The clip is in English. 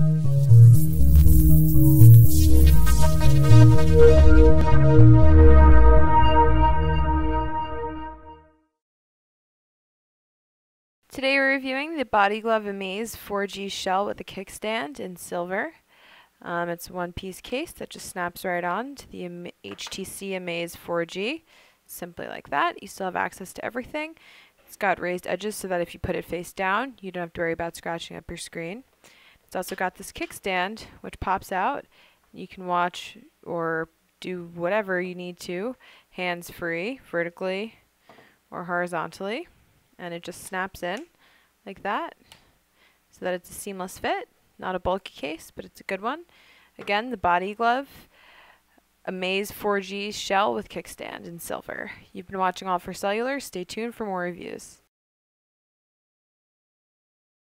Today we're reviewing the Body Glove Amaze 4G shell with a kickstand in silver. Um, it's a one-piece case that just snaps right on to the HTC Amaze 4G. Simply like that. You still have access to everything. It's got raised edges so that if you put it face down, you don't have to worry about scratching up your screen. It's also got this kickstand, which pops out. You can watch or do whatever you need to, hands-free, vertically or horizontally and it just snaps in like that so that it's a seamless fit. Not a bulky case, but it's a good one. Again, the body glove, Amaze 4G shell with kickstand in silver. You've been watching All for Cellular. Stay tuned for more reviews.